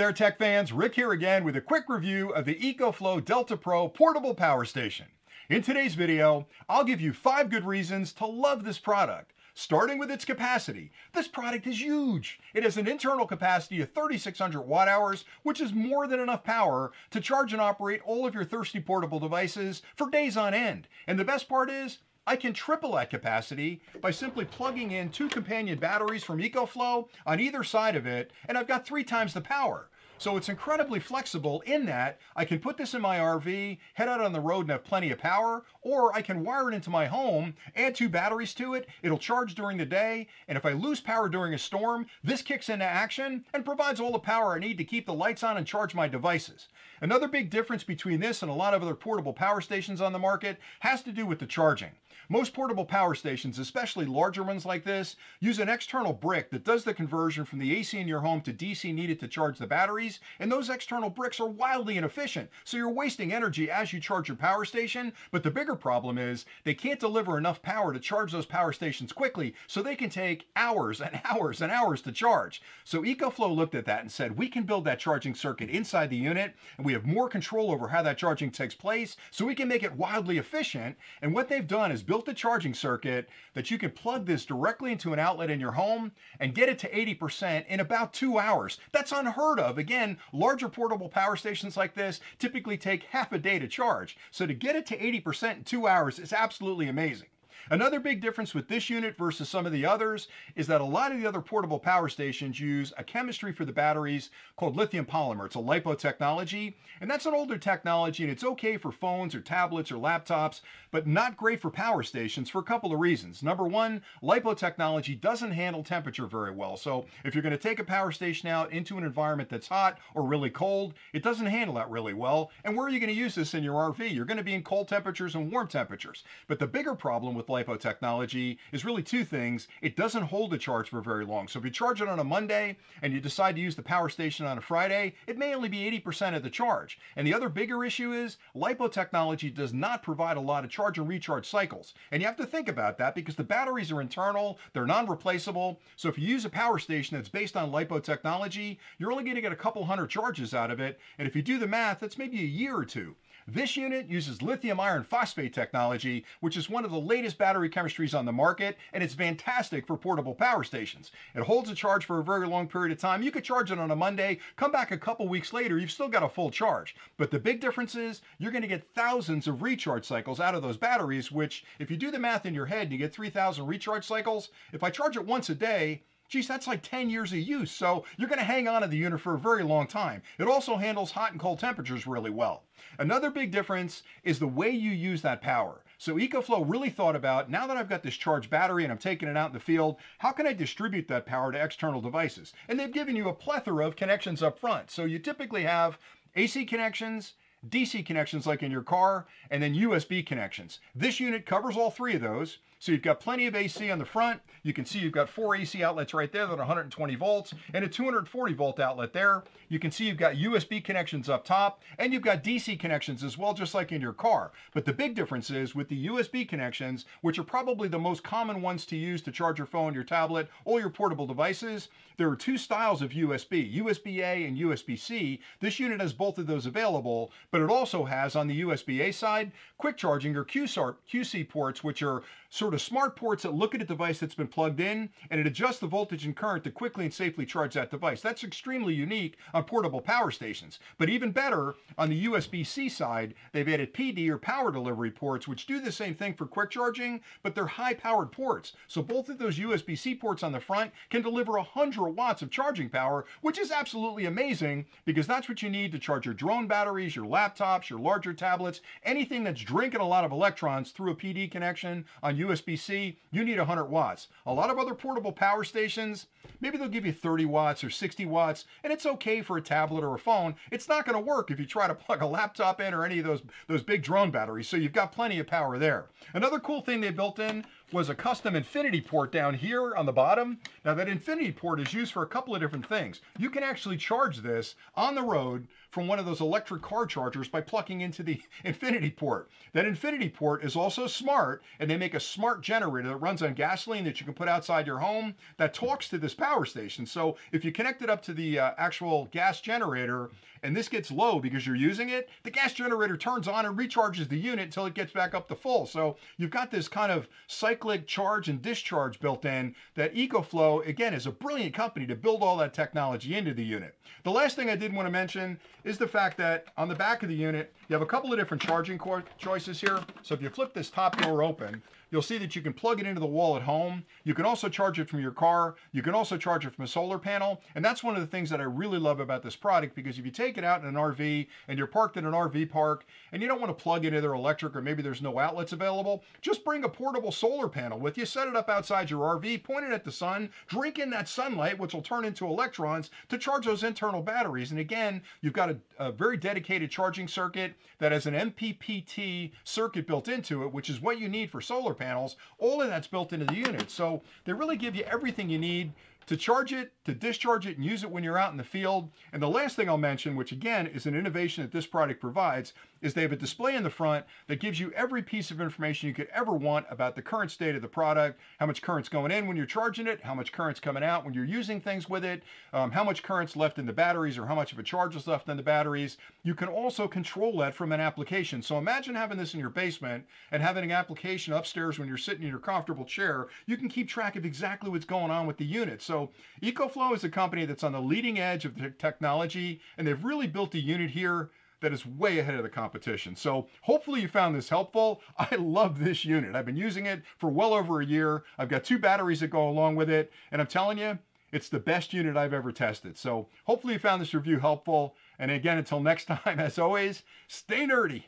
there, tech fans. Rick here again with a quick review of the EcoFlow Delta Pro portable power station. In today's video, I'll give you five good reasons to love this product. Starting with its capacity, this product is huge. It has an internal capacity of 3,600 watt hours, which is more than enough power to charge and operate all of your thirsty portable devices for days on end. And the best part is, I can triple that capacity by simply plugging in two companion batteries from EcoFlow on either side of it, and I've got three times the power. So it's incredibly flexible in that I can put this in my RV, head out on the road and have plenty of power, or I can wire it into my home, add two batteries to it, it'll charge during the day, and if I lose power during a storm, this kicks into action and provides all the power I need to keep the lights on and charge my devices. Another big difference between this and a lot of other portable power stations on the market has to do with the charging. Most portable power stations, especially larger ones like this, use an external brick that does the conversion from the AC in your home to DC needed to charge the batteries, and those external bricks are wildly inefficient, so you're wasting energy as you charge your power station, but the bigger problem is they can't deliver enough power to charge those power stations quickly, so they can take hours and hours and hours to charge. So EcoFlow looked at that and said, we can build that charging circuit inside the unit, and we have more control over how that charging takes place, so we can make it wildly efficient, and what they've done is built a charging circuit that you can plug this directly into an outlet in your home and get it to 80% in about two hours. That's unheard of. Again, larger portable power stations like this typically take half a day to charge. So to get it to 80% in two hours is absolutely amazing. Another big difference with this unit versus some of the others is that a lot of the other portable power stations use a chemistry for the batteries called lithium polymer. It's a LiPo technology, and that's an older technology, and it's okay for phones or tablets or laptops, but not great for power stations for a couple of reasons. Number one, LiPo technology doesn't handle temperature very well. So if you're going to take a power station out into an environment that's hot or really cold, it doesn't handle that really well. And where are you going to use this in your RV? You're going to be in cold temperatures and warm temperatures. But the bigger problem with LiPo technology is really two things. It doesn't hold a charge for very long. So if you charge it on a Monday and you decide to use the power station on a Friday, it may only be 80% of the charge. And the other bigger issue is LiPo technology does not provide a lot of charge and recharge cycles. And you have to think about that because the batteries are internal, they're non-replaceable. So if you use a power station that's based on LiPo technology, you're only going to get a couple hundred charges out of it. And if you do the math, that's maybe a year or two. This unit uses lithium iron phosphate technology, which is one of the latest battery chemistries on the market, and it's fantastic for portable power stations. It holds a charge for a very long period of time. You could charge it on a Monday, come back a couple weeks later, you've still got a full charge. But the big difference is you're going to get thousands of recharge cycles out of those batteries, which if you do the math in your head, you get 3,000 recharge cycles. If I charge it once a day, geez, that's like 10 years of use. So you're going to hang on to the unit for a very long time. It also handles hot and cold temperatures really well. Another big difference is the way you use that power. So EcoFlow really thought about, now that I've got this charged battery and I'm taking it out in the field, how can I distribute that power to external devices? And they've given you a plethora of connections up front. So you typically have AC connections, DC connections like in your car, and then USB connections. This unit covers all three of those. So you've got plenty of AC on the front. You can see you've got four AC outlets right there that are 120 volts and a 240 volt outlet there. You can see you've got USB connections up top and you've got DC connections as well, just like in your car. But the big difference is with the USB connections, which are probably the most common ones to use to charge your phone, your tablet, all your portable devices, there are two styles of USB, USB-A and USB-C. This unit has both of those available, but it also has on the USB-A side, quick charging or QSAR, QC ports, which are sort of smart ports that look at a device that's been plugged in and it adjusts the voltage and current to quickly and safely charge that device. That's extremely unique on portable power stations. But even better, on the USB-C side, they've added PD or power delivery ports, which do the same thing for quick charging, but they're high-powered ports. So both of those USB-C ports on the front can deliver 100 watts of charging power, which is absolutely amazing because that's what you need to charge your drone batteries, your laptops, your larger tablets, anything that's drinking a lot of electrons through a PD connection on USB-C, you need 100 watts. A lot of other portable power stations, maybe they'll give you 30 watts or 60 watts, and it's okay for a tablet or a phone. It's not going to work if you try to plug a laptop in or any of those, those big drone batteries, so you've got plenty of power there. Another cool thing they built in was a custom infinity port down here on the bottom. Now that infinity port is used for a couple of different things. You can actually charge this on the road from one of those electric car chargers by plugging into the infinity port. That infinity port is also smart and they make a smart generator that runs on gasoline that you can put outside your home that talks to this power station. So if you connect it up to the uh, actual gas generator and this gets low because you're using it, the gas generator turns on and recharges the unit until it gets back up to full. So you've got this kind of charge and discharge built in that EcoFlow, again, is a brilliant company to build all that technology into the unit. The last thing I did want to mention is the fact that on the back of the unit, you have a couple of different charging choices here. So if you flip this top door open, you'll see that you can plug it into the wall at home. You can also charge it from your car. You can also charge it from a solar panel. And that's one of the things that I really love about this product because if you take it out in an RV and you're parked in an RV park and you don't want to plug into their electric or maybe there's no outlets available, just bring a portable solar panel with you, set it up outside your RV, point it at the sun, drink in that sunlight, which will turn into electrons to charge those internal batteries. And again, you've got a, a very dedicated charging circuit that has an MPPT circuit built into it, which is what you need for solar panels, all of that's built into the unit. So they really give you everything you need to charge it, to discharge it, and use it when you're out in the field. And the last thing I'll mention, which again is an innovation that this product provides, is they have a display in the front that gives you every piece of information you could ever want about the current state of the product, how much current's going in when you're charging it, how much current's coming out when you're using things with it, um, how much current's left in the batteries or how much of a charge is left in the batteries. You can also control that from an application. So imagine having this in your basement and having an application upstairs when you're sitting in your comfortable chair. You can keep track of exactly what's going on with the unit. So EcoFlow is a company that's on the leading edge of the technology and they've really built a unit here that is way ahead of the competition. So hopefully you found this helpful. I love this unit. I've been using it for well over a year. I've got two batteries that go along with it. And I'm telling you, it's the best unit I've ever tested. So hopefully you found this review helpful. And again, until next time, as always, stay nerdy.